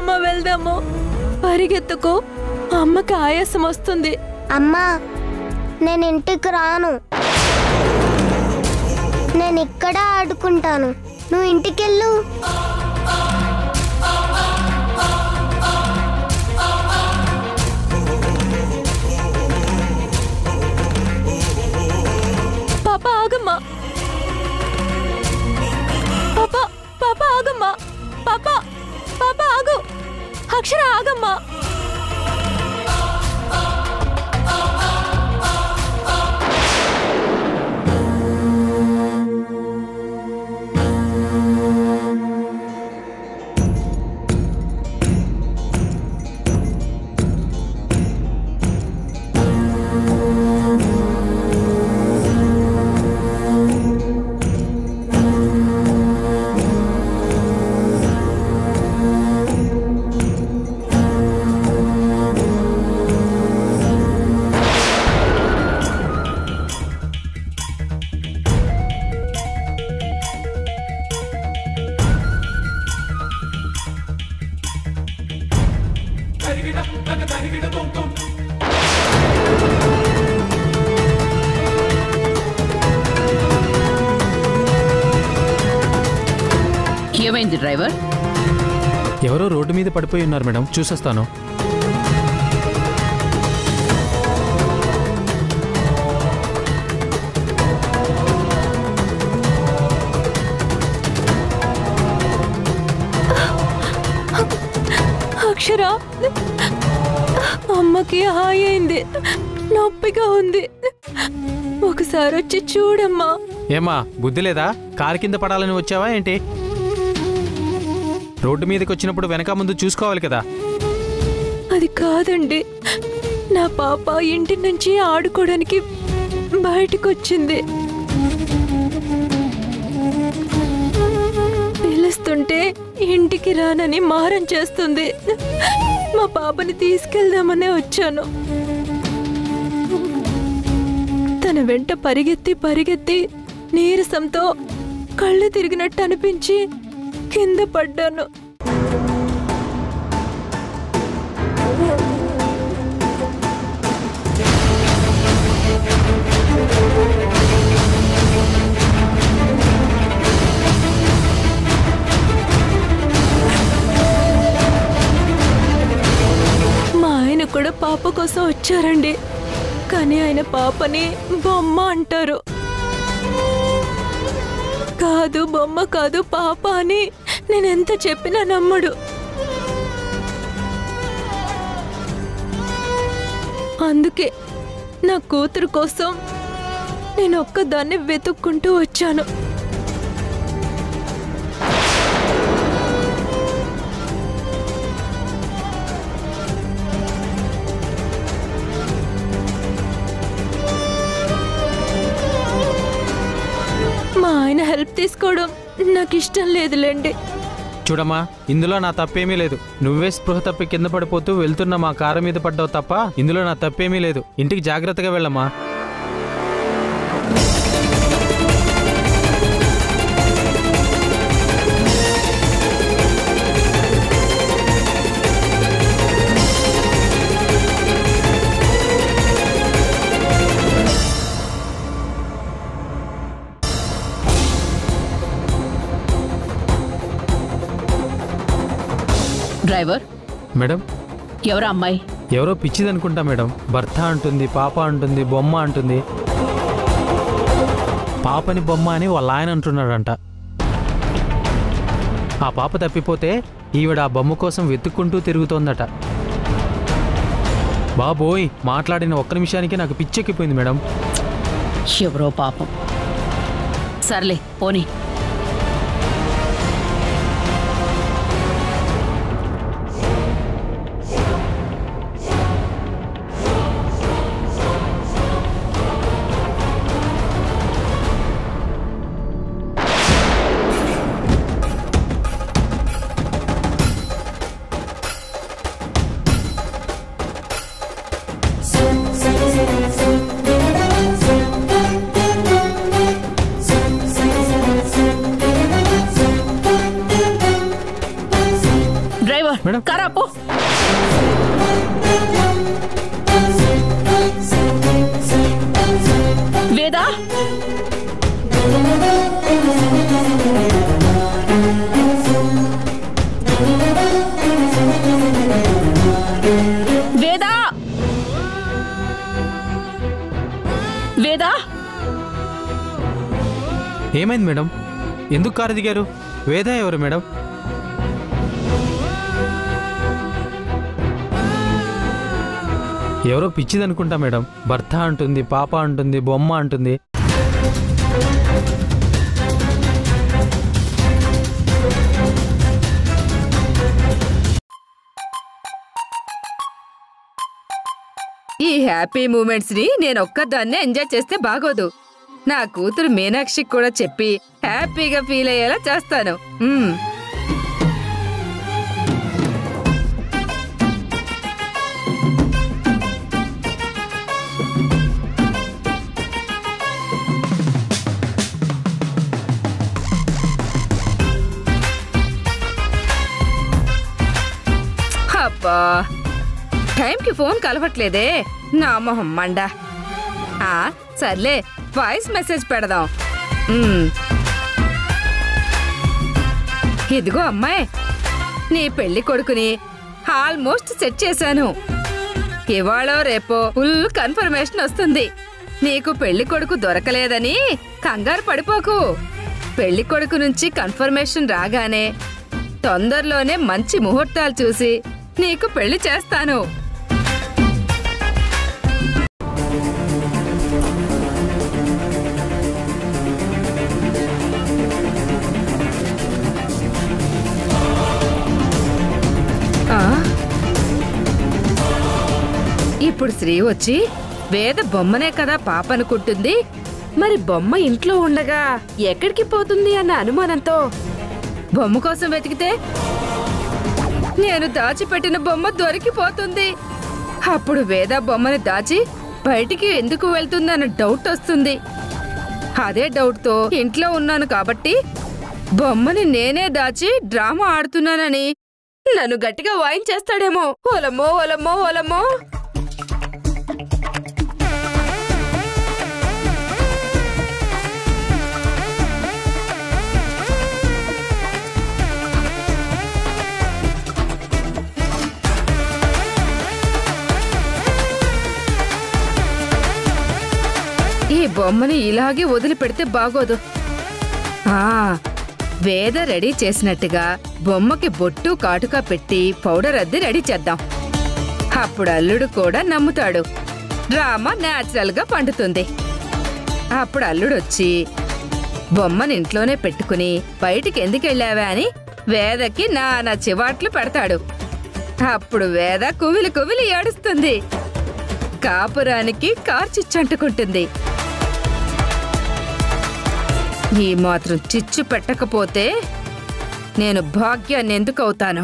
రమ్మ వెళ్దాము? పరిగెత్తుకో. అమ్మకి ఆయాసం వస్తుంది. అమ్మా నేను ఇంటికి రాను. నేను ఇక్కడ ఆడుకుంటాను. నువ్వు ఇంటికెళ్ళు. పాప ఆగమ్మా. పాప పాప ఆగమ్మా. పాప పాప ఆగు అక్షర ఆగమ్మా ఏమైంది డ్రైవర్? ఎవరో రోడ్డు మీద పడిపోయి ఉన్నారు మేడం. చూసొస్తాను. అక్షర అమ్మకి హాయ్ అయింది. నొప్పిగా ఉంది. ఒకసారి వచ్చి చూడమ్మా. ఏమా బుద్ధి లేదా? కారు కింద పడాలని వచ్చావా ఏంటి? రోడ్డు మీదకి వచ్చినప్పుడు వెనక ముందు చూసుకోవాలి కదా. అది కాదండి. నా పాప ఇంటి నుంచి ఆడుకోవడానికి బయటకు వచ్చింది పిలుస్తుంటే ఇంటికి రానని మారం చేస్తుంది. మా పాపని తీసుకెళ్దామనే వచ్చాను. తన వెంట పరిగెత్తి పరిగెత్తి నీరసంతో కళ్ళు తిరిగినట్టు అనిపించి కింద పడ్డాను. మా ఆయన కూడా పాప కోసం వచ్చారండి. కానీ ఆయన పాపని బొమ్మ అంటారు. కాదు బొమ్మ కాదు పాప అని నేనెంత చెప్పినా నమ్మడు. అందుకే నా కూతురు కోసం నేను ఒక్కదాన్ని వెతుక్కుంటూ వచ్చాను. తీసుకోవడం నాకు ఇష్టం లేదులేండి. చూడమ్మా ఇందులో నా తప్పేమీ లేదు. నువ్వే స్పృహ తప్పి కింద పడిపోతూ వెళ్తున్న మా కారు మీద పడ్డావు తప్ప ఇందులో నా తప్పేమీ లేదు. ఇంటికి జాగ్రత్తగా వెళ్ళమ్మా. డ్రైవర్? మేడం. ఎవరా అమ్మాయి? ఎవరో పిచ్చిదనుకుంటా మేడం. భర్త అంటుంది పాప అంటుంది బొమ్మ అంటుంది. పాపని బొమ్మ అని వాళ్ళ ఆయన అంటున్నాడంట. ఆ పాప తప్పిపోతే ఈవిడ ఆ బొమ్మ కోసం వెతుక్కుంటూ తిరుగుతోందట. బాబోయ్ మాట్లాడిన ఒక్క నిమిషానికి నాకు పిచ్చెక్కిపోయింది మేడం. ఎవరో పాపం. సర్లే పోనీ. మేడం. కరాపో వేదా? వేదా? వేదా? ఏమైంది మేడం? ఎందుకు కారు దిగారు? వేదా ఎవరు మేడం? ఎవరో పిచ్చిదనుకుంటా మేడం. భర్త అంటుంది పాప అంటుంది బొమ్మ అంటుంది. ఈ హ్యాపీ మూమెంట్స్ని నేను ఒక్కదాన్నే ఎంజాయ్ చేస్తే బాగోదు. నా కూతురు మీనాక్షికి కూడా చెప్పి హ్యాపీగా ఫీల్ అయ్యేలా చేస్తాను. అబ్బా టైంకి ఫోన్ కలవట్లేదే. నా మొహం మండ. ఆ, సర్లే వాయిస్ మెసేజ్ పెడదాం. ఇదిగో అమ్మాయి నీ పెళ్ళి కొడుకుని ఆల్మోస్ట్ సెట్ చేశాను. ఇవాళో రేపో ఫుల్ కన్ఫర్మేషన్ వస్తుంది. నీకు పెళ్ళి కొడుకు దొరకలేదని కంగారు పడిపోకు. పెళ్ళి కొడుకు నుంచి కన్ఫర్మేషన్ రాగానే తొందరలోనే మంచి ముహూర్తాలు చూసి నీకు పెళ్ళి చేస్తాను. ఆ? ఇప్పుడు శ్రీ వచ్చి వేద బొమ్మనే కదా పాప అనుకుంటుంది. మరి బొమ్మ ఇంట్లో ఉండగా ఎక్కడికి పోతుంది అన్న అనుమానంతో? బొమ్మ కోసం వెతికితే నేను దాచిపెట్టిన బొమ్మ దొరికిపోతుంది. అప్పుడు వేద బొమ్మని దాచి బయటికి ఎందుకు వెళ్తుందన్న డౌట్ వస్తుంది. అదే డౌట్తో ఇంట్లో ఉన్నాను కాబట్టి బొమ్మని నేనే దాచి డ్రామా ఆడుతున్నానని నన్ను గట్టిగా వాయించేస్తాడేమో ఓలమ్మో ఓలమ్మో ఓలమ్మో బొమ్మని ఇలాగే వదిలిపెడితే బాగోదు. ఆ వేద రెడీ చేసినట్టుగా బొమ్మకి బొట్టు కాటుక పెట్టి పౌడర్ అద్ది రెడీ చేద్దాం. అప్పుడు అల్లుడు కూడా నమ్ముతాడు. డ్రామా న్యాచురల్గా పండుతుంది. అప్పుడు అల్లుడు వచ్చి బొమ్మని ఇంట్లోనే పెట్టుకుని బయటికి ఎందుకు వెళ్ళావా? అని వేదకి నానా చివాట్లు పెడతాడు. అప్పుడు వేద కువిలి కువిలి ఏడుస్తుంది. కాపురానికి కార్చిచ్చంటుకుంటుంది ఈ మాత్రం చిచ్చు పెట్టకపోతే నేను భాగ్యాన్ని ఎందుకు అవుతాను